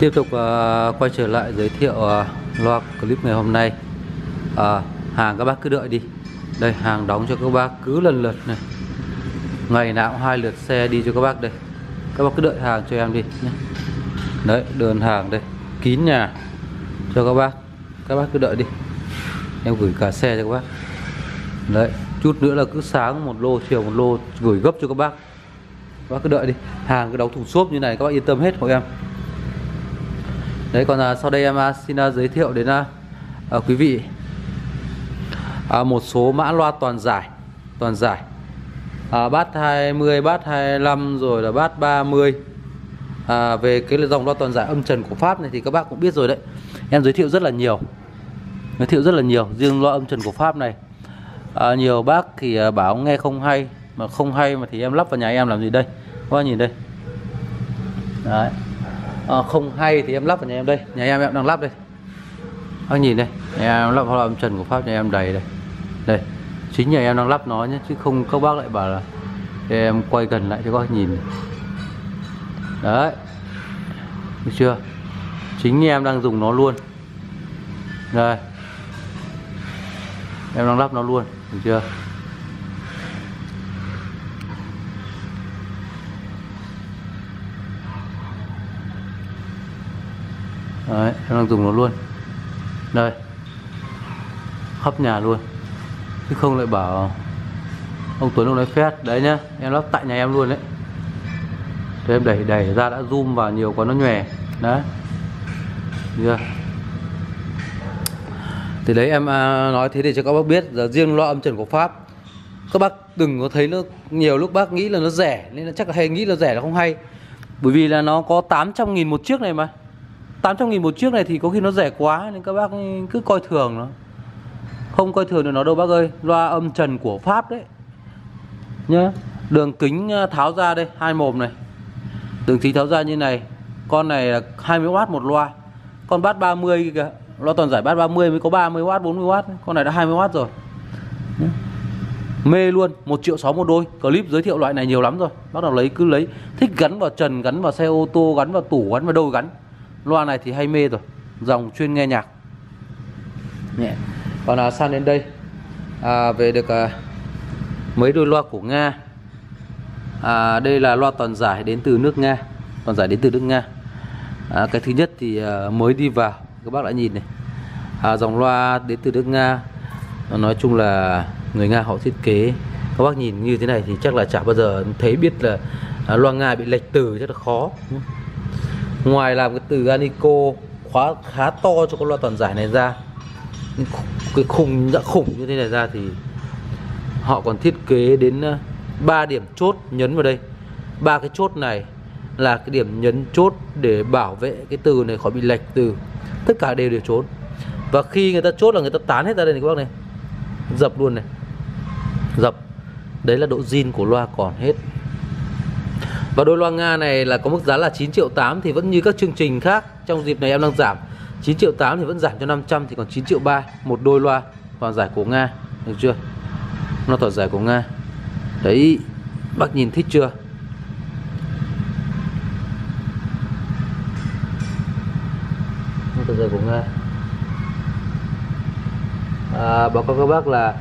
Tiếp tục uh, quay trở lại giới thiệu uh, loa clip ngày hôm nay. Uh, Hàng các bác cứ đợi đi. Đây hàng đóng cho các bác cứ lần lượt này. Ngày nào cũng hai lượt xe đi cho các bác đây. Các bác cứ đợi hàng cho em đi nhé. Đấy đơn hàng đây. Kín nhà. Cho các bác. Các bác cứ đợi đi. Em gửi cả xe cho các bác. Đấy chút nữa là cứ sáng một lô chiều một lô gửi gấp cho các bác. Các bác cứ đợi đi. Hàng cứ đóng thùng xốp như này các bác yên tâm hết hộ em đấy còn à, sau đây em à, xin à, giới thiệu đến à, à, quý vị à, một số mã loa toàn giải toàn giải. À, bát 20 bát 25 rồi là bát 30 à, về cái dòng loa toàn giải âm trần của Pháp này thì các bác cũng biết rồi đấy. Em giới thiệu rất là nhiều giới thiệu rất là nhiều riêng loa âm trần của Pháp này. À, nhiều bác thì à, bảo nghe không hay mà không hay mà thì em lắp vào nhà em làm gì đây? Các bác nhìn đây. Đấy à, không hay thì em lắp vào nhà em đây. Nhà em em đang lắp đây. Các nhìn đây nhà em lắp vào âm trần của pháp nhà em đầy đây. Đây chính nhà em đang lắp nó nhé chứ không các bác lại bảo là em quay gần lại cho các bác nhìn đấy. Được chưa? Chính em đang dùng nó luôn. Đây. Em đang lắp nó luôn được chưa? Đấy, em đang dùng nó luôn. Đây. Khắp nhà luôn. Chứ không lại bảo Ông Tuấn ông nói phét Đấy nhá, em lắp tại nhà em luôn đấy. Thế em đẩy đẩy ra đã zoom vào nhiều quá nó nhòe. Đấy. Chưa? Thì đấy em à, nói thế để cho các bác biết Giờ riêng loa âm trần của Pháp Các bác đừng có thấy nó Nhiều lúc bác nghĩ là nó rẻ Nên là chắc là hay nghĩ là rẻ là không hay. Bởi vì là nó có 800 nghìn một chiếc này mà. 800 nghìn một chiếc này thì có khi nó rẻ quá nên các bác cứ coi thường nó. Không coi thường được nó đâu bác ơi. Loa âm trần của Pháp đấy. Nhá Đường kính à, tháo ra đây hai mồm này. Đường kính tháo ra như này. Con này là 20W một loa. Con bát 30 kìa Loa toàn giải bát 30 mới có 30W 40W Con này đã 20W rồi. Mê luôn 1 triệu 6 một đôi. Clip giới thiệu loại này nhiều lắm rồi. Bác nào lấy cứ lấy. Thích gắn vào trần, gắn vào xe ô tô, gắn vào tủ, gắn vào đâu gắn. Loa này thì hay mê rồi Dòng chuyên nghe nhạc. Nhẹ. Còn là sang đến đây. À, Về được à, mấy đôi loa của Nga. À, Đây là loa toàn giải đến từ nước Nga Toàn giải đến từ nước Nga. À, Cái thứ nhất thì à, mới đi vào Các bác đã nhìn này. À, Dòng loa đến từ nước Nga. Nói chung là người Nga họ thiết kế. Các bác nhìn như thế này thì chắc là chả bao giờ thấy biết là à, loa Nga bị lệch từ rất là khó Ngoài làm cái từ Anico khóa, khá to cho con loa toàn giải này ra cái khung đã khủng như thế này ra thì họ còn thiết kế đến ờ, 3 điểm chốt nhấn vào đây. Ba cái chốt này là cái điểm nhấn chốt để bảo vệ cái từ này khỏi bị lệch từ. Tất cả đều đều trốn. Và khi người ta chốt là người ta tán hết ra đây này các bác này. Dập luôn này. Dập. Đấy là độ zin của loa còn hết và đôi loa Nga này là có mức giá là 9 triệu 8 thì vẫn như các chương trình khác. Trong dịp này em đang giảm 9 triệu 8 thì vẫn giảm cho 500 thì còn 9 triệu 3 một đôi loa toàn giải của Nga. Được chưa? Nó thỏa giải của Nga. Đấy bác nhìn thích chưa? Nó toàn giải của Nga. À, báo cáo các bác là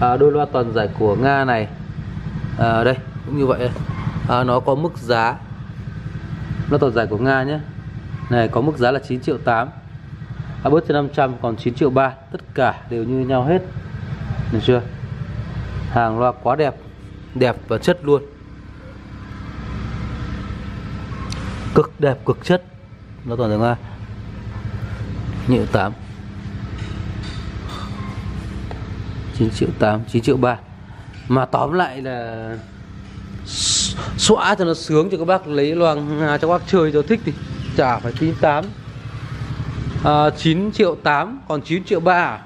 à, đôi loa toàn giải của Nga này. À, đây cũng như vậy. đây à, nó có mức giá. Nó toàn giải của Nga nhé. Này có mức giá là 9 triệu 8 à, bớt cho 500 còn 9 triệu 3 tất cả đều như nhau hết. Được chưa? Hàng loa quá đẹp. Đẹp và chất luôn. Cực đẹp cực chất. Nó toàn giải Nga. Nhựa 8 9 triệu 8 9 triệu 3 mà tóm lại là xóa cho nó sướng cho các bác lấy loang à, cho các bác chơi cho thích thì trả phải tính 8 à, 9 triệu 8 còn 9 triệu 3 à?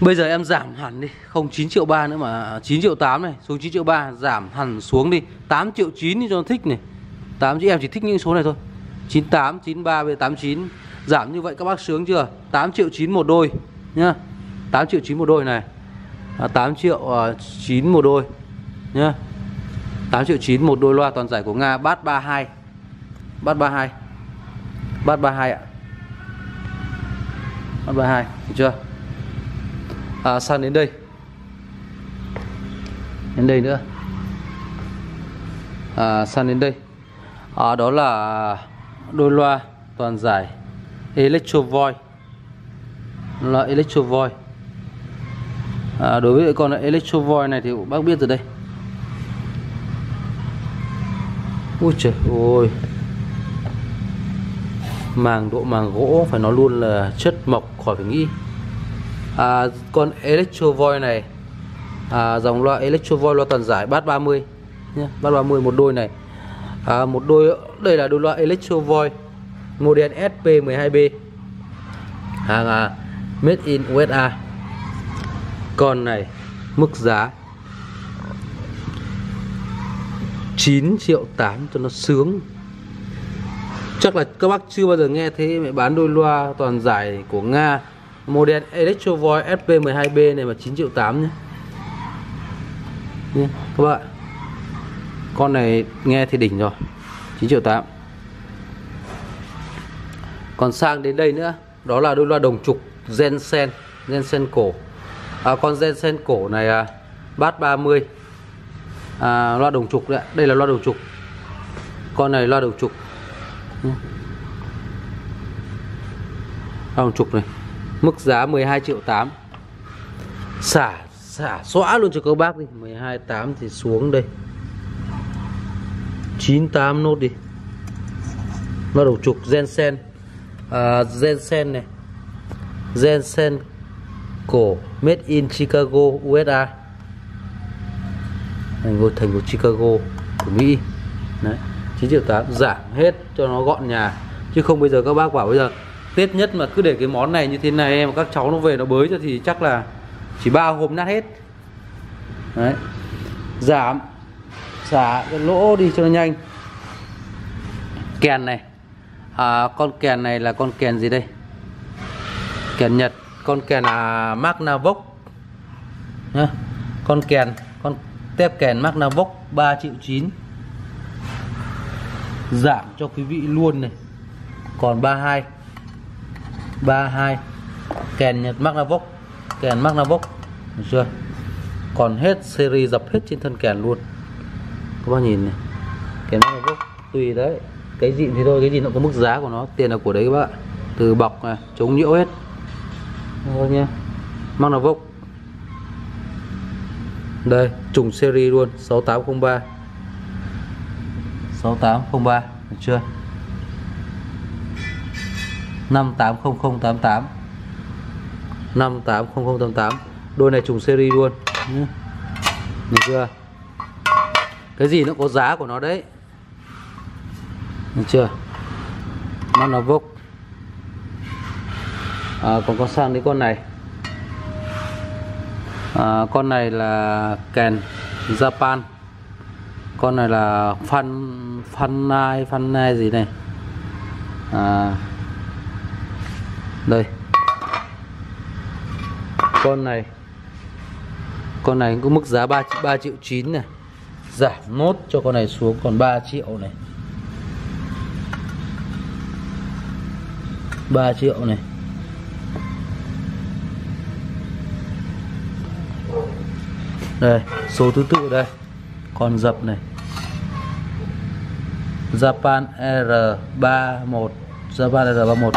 Bây giờ em giảm hẳn đi. Không 9 triệu 3 nữa mà à, 9 triệu 8 này Xuống 9 triệu 3 giảm hẳn xuống đi. 8 triệu 9 đi cho nó thích này. 8 triệu em chỉ thích những số này thôi. 98, 93, về 89 Giảm như vậy các bác sướng chưa? 8 triệu 9 một đôi nhá. 8 triệu 9 một đôi này. À, 8 triệu à, uh, 9 một đôi nhá. 8 triệu 9 một đôi loa toàn giải của Nga bát 32 Bát 32 bát 32 ạ. Bát 32 được chưa? À, sang đến đây. Đến đây nữa. À, sang đến đây. À, đó là đôi loa toàn giải Electro Voice là Electro Voice à, đối với con Electro Voice này thì bác biết rồi đây. Ui trời ơi. Màng độ màng gỗ phải nói luôn là chất mộc khỏi phải nghĩ. À, con Electro này. À, dòng loa Electro loa toàn giải bát 30 nhé bát 30 một đôi này. À, một đôi đây là đôi loa Electro model SP12B hàng à, made in USA con này mức giá 9 triệu 8 cho nó sướng. Chắc là các bác chưa bao giờ nghe thế mẹ bán đôi loa toàn giải của Nga. Model Electro Voice SP12B này mà 9 triệu 8 nhé. Nhé các bạn con này nghe thì đỉnh rồi 9 triệu 8 còn sang đến đây nữa đó là đôi loa đồng trục Jensen Jensen cổ. À, con Jensen cổ này à, bát 30 à, loa đồng trục đấy đây là loa đồng trục. Con này loa đồng trục. Ừ. Loa đồng trục này. Mức giá 12 triệu 8 xả xả xóa luôn cho các bác đi. 12 8 thì xuống đây. 98 nốt đi. Loa đầu trục Jensen. À, Jensen này. Jensen cổ made in Chicago USA thành phố thành phố Chicago của Mỹ. Đấy. 9 triệu 8 giảm hết cho nó gọn nhà. Chứ không bây giờ các bác bảo bây giờ Tết nhất mà cứ để cái món này như thế này mà các cháu nó về nó bới cho thì chắc là chỉ ba hôm nát hết. Đấy. Giảm xả cái lỗ đi cho nó nhanh. Kèn này. À, con kèn này là con kèn gì đây? Kèn Nhật. Con kèn là Magnavox nhá. Con kèn con tép kèn Magnavox 3 triệu 9 giảm cho quý vị luôn này. Còn 32 32 kèn Nhật Magnavox kèn Magnavox được chưa? Còn hết series dập hết trên thân kèn luôn. Các bác nhìn này. Kèn Magnavox tùy đấy. Cái gì thì thôi, cái gì nó có mức giá của nó. Tiền là của đấy các bạn từ bọc này, chống nhiễu hết. Thôi nha. Magnavox đây trùng series luôn 6803 6803 được chưa? 580088 580088 đôi này trùng series luôn. Được chưa? Cái gì nó có giá của nó đấy? Được chưa? Magnavox à, còn có sang đến con này à, con này là kèn Japan. Con này là fan fan nai fan nai gì này. À, đây. Con này con này có mức giá 3, 3 triệu 9 này. Giảm nốt cho con này xuống còn 3 triệu này. 3 triệu này. Đây số thứ tự đây. Con dập này. Japan R31 Japan R31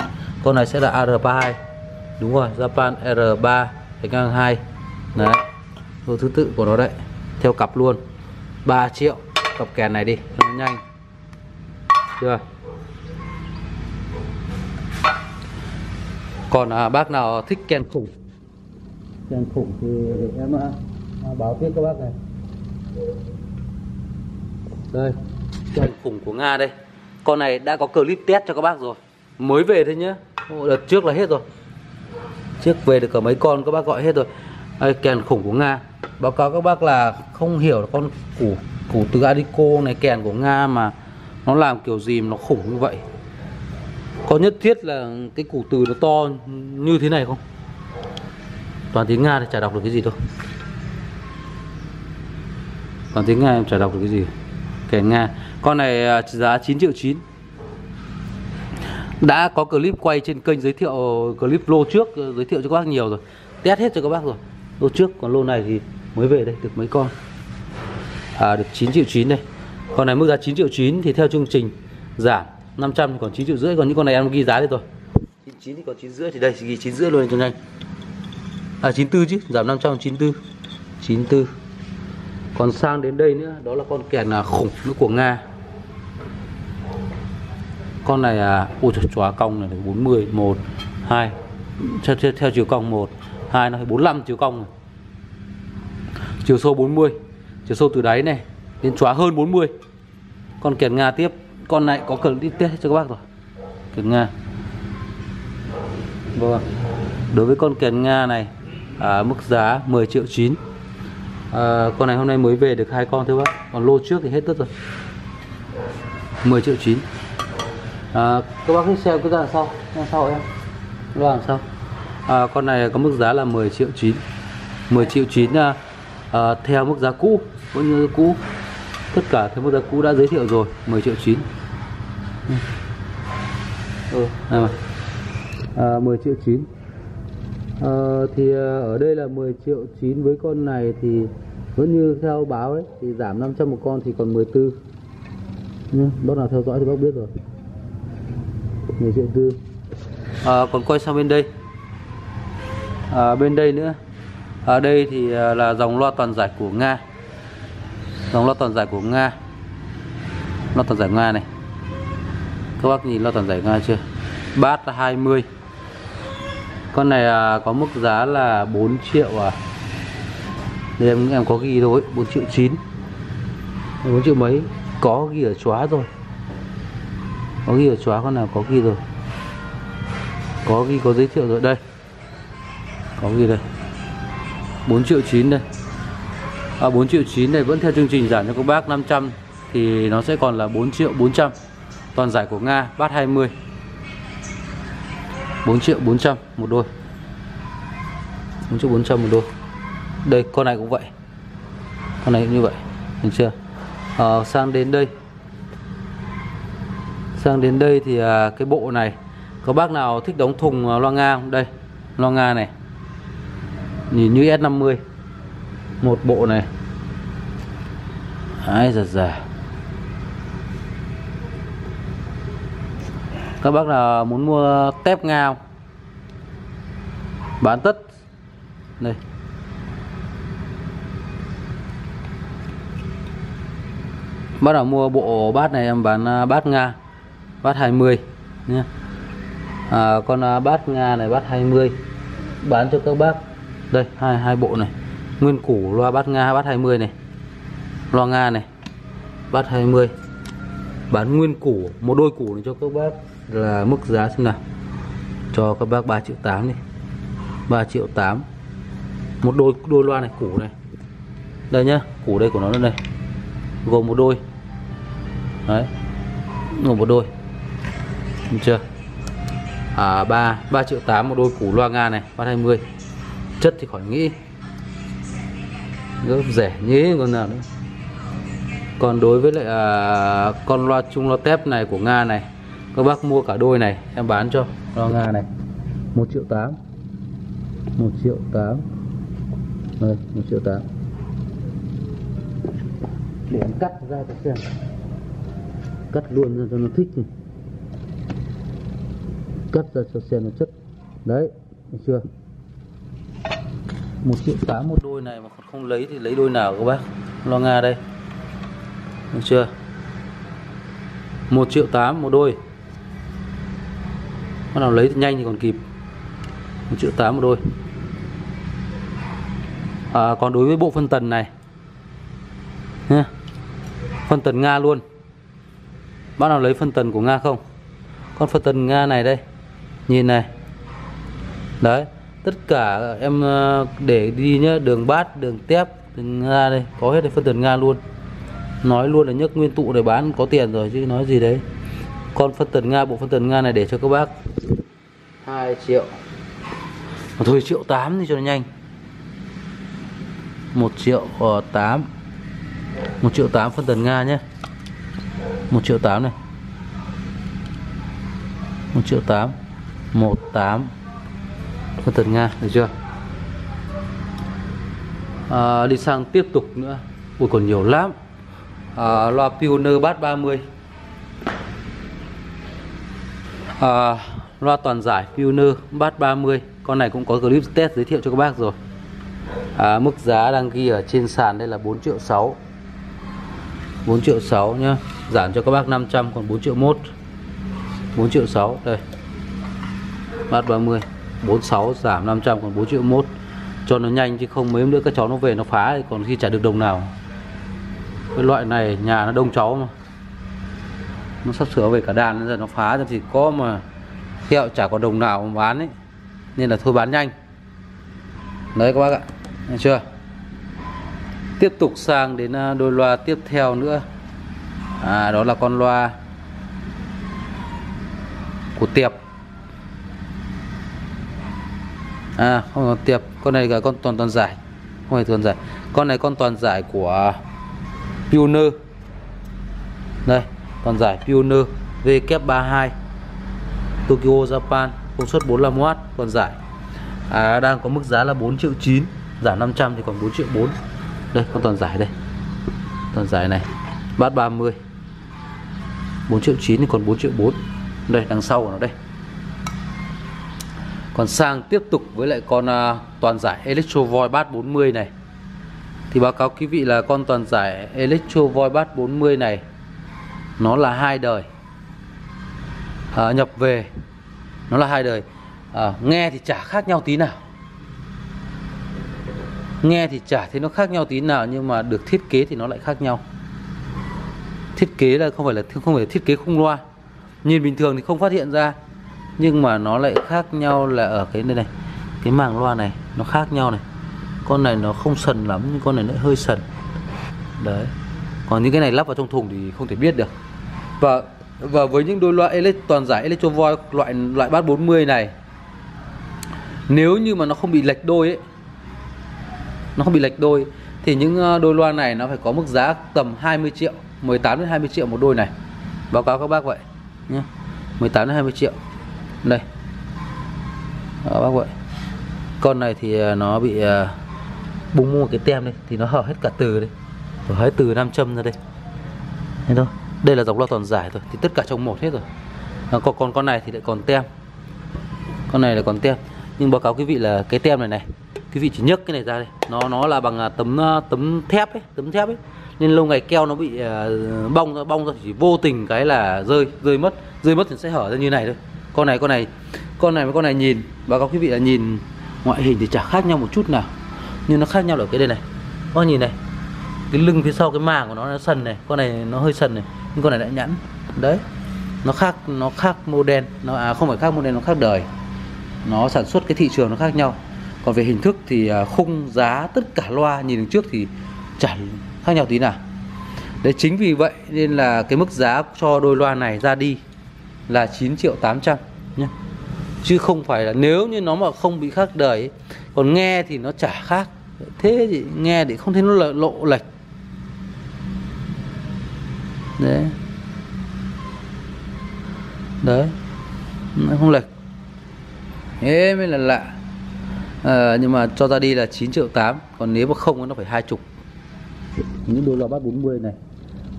con này sẽ là AR32 đúng rồi Japan R3 ngang 2 đấy số thứ tự của nó đấy. Theo cặp luôn. 3 triệu. Cặp kèn này đi nó nhanh. Chưa? Còn à, bác nào thích kèn khủng? Kèn khủng thì để em à, à, À, báo tiếp các bác này. Đây kèn khủng của nga đây. Con này đã có clip test cho các bác rồi. Mới về thôi nhá. Đợt trước là hết rồi. Trước về được cả mấy con các bác gọi hết rồi. Đây, kèn khủng của nga. Báo cáo các bác là không hiểu là con củ củ từ Adico này kèn của nga mà nó làm kiểu gì mà nó khủng như vậy. Có nhất thiết là cái củ từ nó to như thế này không? Toàn tiếng nga thì chả đọc được cái gì đâu còn tiếng nga, em chả đọc được cái gì. Kèn nga. Con này à, giá 9 triệu 9 đã có clip quay trên kênh giới thiệu, clip lô trước ờ, giới thiệu cho các bác nhiều rồi. Test hết cho các bác rồi. Lô trước, còn lô này thì mới về đây, được mấy con. À được 9 triệu 9 đây. Con này mức giá 9 triệu 9 thì theo chương trình giảm 500 thì còn 9 triệu rưỡi. Còn những con này em ghi giá đây rồi 99 thì còn 9 rưỡi thì đây, ghi 9 rưỡi luôn cho nhanh. À 94 chứ, giảm 500 94 94 còn sang đến đây nữa đó là con kèn à, khủng nữa của Nga. Con này à ôi trời chóa cong này 40 1 2 theo, theo, theo chiều cong 1 2 nó 45 chiều cong này. chiều sâu 40 chiều sâu từ đáy này đến chóa hơn 40 con kèn Nga tiếp. Con này có cần đi test cho các bác rồi. Kèn Nga. Vâng đối với con kèn Nga này à, mức giá 10 triệu 9 à, con này hôm nay mới về được hai con thôi bác. Còn lô trước thì hết tất rồi. 10 triệu 9 à, ờ, các bác thích xem cứ ra làm sau. Đằng sau em. Lo làm sau à, ờ, con này có mức giá là 10 triệu 9 10 triệu 9 à, à, theo mức giá cũ cũng như cũ. Tất cả theo mức giá cũ đã giới thiệu rồi. 10 triệu 9 ừ, này. À, 10 triệu 9 à, thì ờ, ở đây là 10 triệu 9 với con này thì vẫn như theo báo đấy thì giảm 500 một con thì còn 14 nhé bác nào theo dõi thì bác biết rồi. 10 triệu tư. À, còn quay sang bên đây. À, bên đây nữa. Ở à, đây thì là dòng loa toàn giải của Nga. Dòng loa toàn giải của Nga. Loa toàn giải Nga này. Các bác nhìn loa toàn giải Nga chưa? Bát là 20 con này à, có mức giá là 4 triệu à? Đây em em có ghi thôi 4 triệu 9 4 triệu mấy? Có ghi ở chóa rồi. Có ghi ở chóa con nào có ghi rồi? Có ghi có giới thiệu rồi. Đây. Có ghi đây. 4 triệu 9 đây. À, 4 triệu 9 này vẫn theo chương trình giảm cho các bác 500 thì nó sẽ còn là 4 triệu 400 toàn giải của Nga bát 20 4 triệu 400 một đôi. 4 triệu 400 một đôi. Đây con này cũng vậy. Con này cũng như vậy. Được chưa? À, sang đến đây. Sang đến đây thì à, cái bộ này có bác nào thích đóng thùng à, loa Nga không? Đây loa Nga này. Nhìn như S50 một bộ này. Ai giật già các bác là muốn mua tép ngao bán tất. Đây. Bắt đầu mua bộ bát này em bán à, bát Nga bát 20 nhé. À, con à, bát Nga này bát 20 bán cho các bác. Đây hai hai bộ này. Nguyên củ loa bát Nga bát 20 này. Loa Nga này bát 20 bán nguyên củ một đôi củ này cho các bác là mức giá xem nào. Cho các bác 3 triệu 8 đi. 3 triệu 8 một đôi đôi loa này củ này. Đây nhá củ đây của nó đây gồm một đôi. Đấy. Gồm một đôi. Đúng chưa? À 3 3 triệu 8 một đôi củ loa Nga này 320 chất thì khỏi nghĩ. Gớp rẻ nhé con nào nữa. Còn đối với lại à, con loa chung loa tép này của Nga này các bác mua cả đôi này, em bán cho. Lo Nga này. 1 triệu 8 1 triệu 8 đây 1 triệu 8 để em cắt ra cho xem. Cắt luôn ra cho nó thích này. cắt ra cho xem nó chất. Đấy, được chưa? Một triệu tám một đôi này mà còn không lấy thì lấy đôi nào các bác? Lo nga đây. Được chưa? Một triệu tám một đôi con nào lấy thì nhanh thì còn kịp. Một triệu tám một đôi. À, còn đối với bộ phân tần này. Nhé phân tần nga luôn. Bác nào lấy phân tần của nga không? Con phân tần nga này đây. Nhìn này. Đấy tất cả em ờ, để đi nhá đường bát đường tép đường nga đây có hết phân tần nga luôn. Nói luôn là nhấc nguyên tụ để bán có tiền rồi chứ nói gì đấy con phân tần nga bộ phân tần nga này để cho các bác. 2 triệu. Mà thôi triệu 8 đi cho nó nhanh. 1 triệu 8 1 triệu 8 phân tần Nga nhé. 1 triệu 8 này. 1 triệu 8 18 phân tần Nga được chưa? À, đi sang tiếp tục nữa. Ui còn nhiều lắm. À, loa Pioneer Bass 30 à, loa toàn giải Pioneer Bass 30 con này cũng có clip test giới thiệu cho các bác rồi. À, mức giá đang ghi ở trên sàn đây là 4 triệu 6 4 triệu 6 nhá. Giảm cho các bác 500 còn 4 triệu 1 4 triệu 6 đây. Bass 30 46 giảm 500 còn 4 triệu 1 cho nó nhanh chứ không mấy nữa các cháu nó về nó phá còn khi trả được đồng nào. Cái loại này nhà nó đông cháu mà nó sắp sửa về cả đàn nên giờ nó phá thì có mà kẹo chả có đồng nào mà bán ấy. Nên là thôi bán nhanh. Đấy các bác ạ. Nghe chưa? Tiếp tục sang đến à, đôi loa tiếp theo nữa. À, đó là con loa của tiệp. À không còn tiệp con này là con toàn toàn giải. Không phải toàn giải. Con này con toàn giải của Pioneer. Đây toàn giải Pioneer W32 Tokyo Japan công suất 45W còn giải. À, đang có mức giá là 4 triệu 9 giảm 500 thì còn 4 triệu 4 đây con toàn giải đây. Toàn giải này bát 30 4 triệu 9 thì còn 4 triệu 4 đây đằng sau của nó đây. Còn sang tiếp tục với lại con uh, toàn giải Electro Void Bass 40 này. Thì báo cáo quý vị là con toàn giải Electro Void Bass 40 này nó là hai đời. À, nhập về nó là hai đời. À, nghe thì chả khác nhau tí nào. Nghe thì chả thấy nó khác nhau tí nào nhưng mà được thiết kế thì nó lại khác nhau. Thiết kế là không phải là không phải là thiết kế khung loa. Nhìn bình thường thì không phát hiện ra nhưng mà nó lại khác nhau là ở cái đây này cái màng loa này nó khác nhau này. Con này nó không sần lắm nhưng con này nó hơi sần. Đấy còn những cái này lắp vào trong thùng thì không thể biết được. Và và với những đôi loa elect toàn giải electrovoi loại loại bát 40 này nếu như mà nó không bị lệch đôi ấy nó không bị lệch đôi thì những ờ, đôi loa này nó phải có mức giá tầm 20 triệu 18 đến 20 triệu một đôi này. Báo cáo các bác vậy nhé. 18 đến 20 triệu. Đây. Đó, bác vậy. Con này thì ờ, nó bị bung mua cái tem đây thì nó hở hết cả từ đây rồi từ nam châm ra đây. Thế thôi. Đây là dọc loa toàn giải rồi thì tất cả trong một hết rồi. À, còn con con này thì lại còn tem. Con này là còn tem. Nhưng báo cáo quý vị là cái tem này này quý vị chỉ nhấc cái này ra đây. Nó nó là bằng à, tấm à, tấm thép ấy tấm thép ấy. Nên lâu ngày keo nó bị uh, bong ra bong ra chỉ vô tình cái là rơi rơi mất. Rơi mất thì sẽ hở ra như này thôi. Con này con này con này với con này nhìn báo cáo quý vị là nhìn ngoại hình thì chả khác nhau một chút nào. Nhưng nó khác nhau ở cái đây này. Con nhìn này cái lưng phía sau cái màng của nó nó sần này con này nó hơi sần này nhưng con này đã nhẵn. Đấy nó khác nó khác model nó à không phải khác model nó khác đời. Nó sản xuất cái thị trường nó khác nhau. Còn về hình thức thì à, khung giá tất cả loa nhìn đứng trước thì chẳng khác nhau tí nào. Đấy chính vì vậy nên là cái mức giá cho đôi loa này ra đi là 9 triệu 800 nhé chứ không phải là nếu như nó mà không bị khác đời ấy, còn nghe thì nó chả khác. Thế thì nghe thì không thấy nó lộ lệch đấy. Đấy. Nó không lệch. Thế mới là lạ. À, nhưng mà cho ra đi là 9 triệu 8 còn nếu mà không nó phải hai chục. Những đôi lò bát 40 này.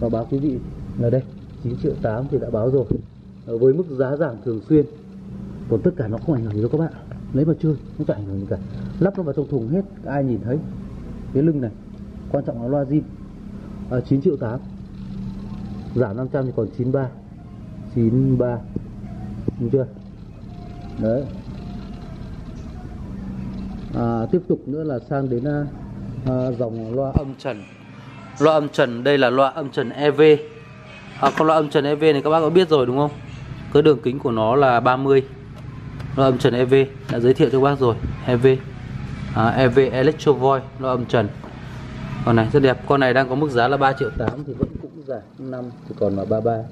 Và báo quý vị là đây 9 triệu 8 thì đã báo rồi. À, với mức giá giảm thường xuyên. Còn tất cả nó không ảnh hưởng gì đâu các bạn lấy mà chơi không phải ảnh hưởng gì cả. Lắp nó vào trong thùng hết ai nhìn thấy. Cái lưng này quan trọng là loa zin. Ờ, à, 9 triệu 8 giảm 500 thì còn 93 93 đúng chưa? Đấy. À, tiếp tục nữa là sang đến à, à, dòng loa âm trần. Loa âm trần đây là loa âm trần EV à, con loa âm trần EV này các bác có biết rồi đúng không? Cái đường kính của nó là 30 loa âm trần EV đã giới thiệu cho các bác rồi. EV à, EV Electro Voice loa âm trần. Con này rất đẹp. Con này đang có mức giá là 3 triệu 8 thì vẫn giảm 5 thì còn là 33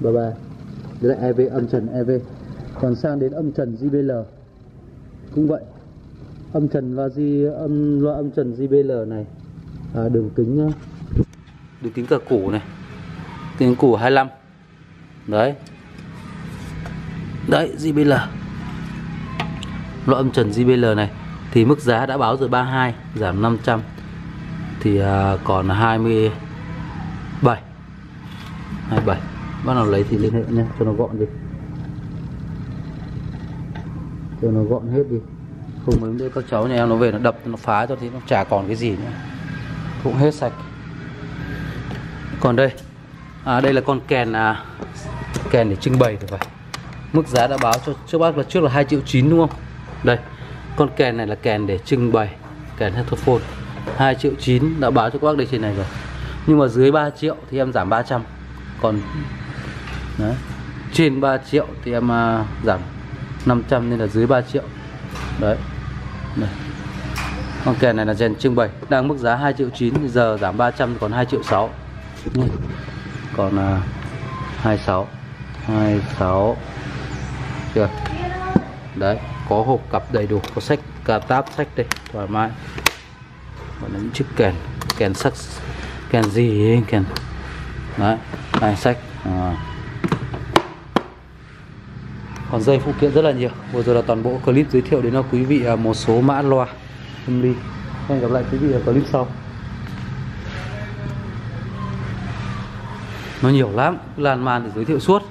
33 đây là EV âm trần EV còn sang đến âm trần JBL cũng vậy. Âm trần loa di âm loa âm trần JBL này. À, đường kính ờ, đường kính cả củ này. Đường củ 25 đấy. Đấy JBL loa âm trần JBL này. Thì mức giá đã báo rồi 32 giảm 500 thì à, còn 27 27 bắt đầu lấy thì liên hệ nhé cho nó gọn đi. Cho nó gọn hết đi. Không mấy đứa các cháu nhà em nó về nó đập nó phá cho thì nó chả còn cái gì nữa. Cũng hết sạch. Còn đây à, đây là con kèn à, kèn để trưng bày được phải. Mức giá đã báo cho trước bác là trước là 2 triệu 9 đúng không? Đây con kèn này là kèn để trưng bày kèn headphone 2 triệu 9 đã báo cho các bác đây trên này rồi. Nhưng mà dưới 3 triệu thì em giảm 300 còn đấy, trên 3 triệu thì em uh, giảm 500 nên là dưới 3 triệu. Đấy. Đây. con kèn này là rèn trưng bày đang mức giá 2 triệu 9 giờ giảm 300 còn 2 triệu 6 còn uh, 26 26 chưa. Đấy có hộp cặp đầy đủ có sách cà táp sách đây thoải mái còn là những chiếc kèn kèn sắc, kèn gì kèn, đấy này sách. À. còn dây phụ kiện rất là nhiều. Vừa rồi là toàn bộ clip giới thiệu đến cho quý vị à, một số mã loa âm ly hẹn gặp lại quý vị ở clip sau. Nó nhiều lắm, lan man để giới thiệu suốt.